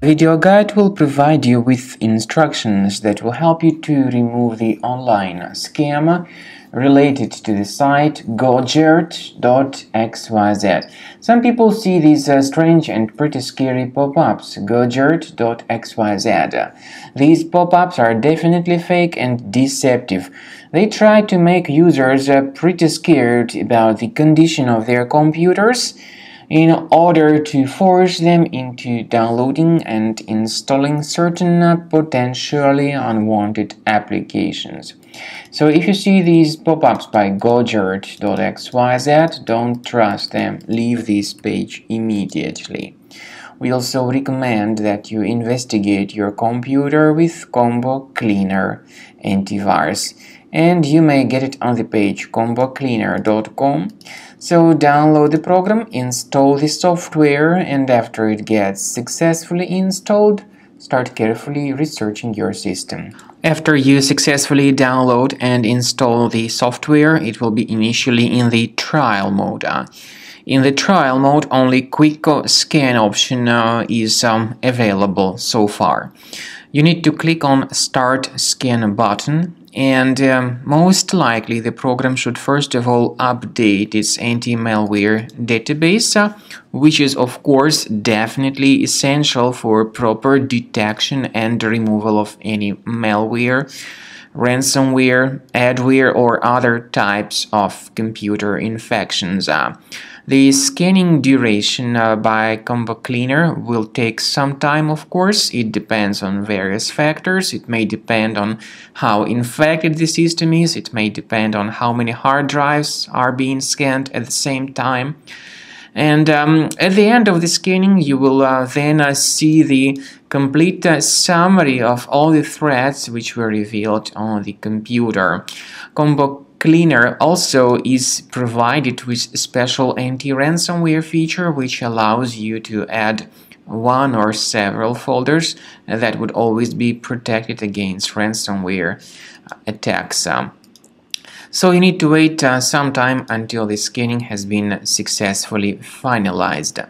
Video guide will provide you with instructions that will help you to remove the online scam related to the site gojert.xyz. Some people see these uh, strange and pretty scary pop-ups gojert.xyz. These pop-ups are definitely fake and deceptive. They try to make users uh, pretty scared about the condition of their computers in order to force them into downloading and installing certain potentially unwanted applications. So if you see these pop-ups by gojert.xyz, don't trust them, leave this page immediately. We also recommend that you investigate your computer with Combo Cleaner antivirus and you may get it on the page combocleaner.com so download the program, install the software, and after it gets successfully installed, start carefully researching your system. After you successfully download and install the software, it will be initially in the trial mode. In the trial mode, only quick scan option uh, is um, available so far. You need to click on Start Scan button and um, most likely the program should first of all update its anti-malware database uh, which is of course definitely essential for proper detection and removal of any malware ransomware, adware or other types of computer infections. Uh, the scanning duration uh, by Combo Cleaner will take some time, of course. It depends on various factors. It may depend on how infected the system is. It may depend on how many hard drives are being scanned at the same time. And um, at the end of the scanning, you will uh, then uh, see the complete uh, summary of all the threats which were revealed on the computer. Combo Cleaner also is provided with a special anti-ransomware feature which allows you to add one or several folders that would always be protected against ransomware attacks. So you need to wait uh, some time until the scanning has been successfully finalized.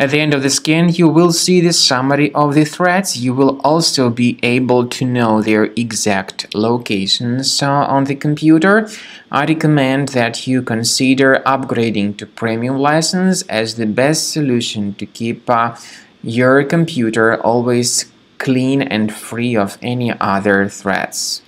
At the end of the scan, you will see the summary of the threads. You will also be able to know their exact locations uh, on the computer. I recommend that you consider upgrading to premium license as the best solution to keep uh, your computer always clean and free of any other threats.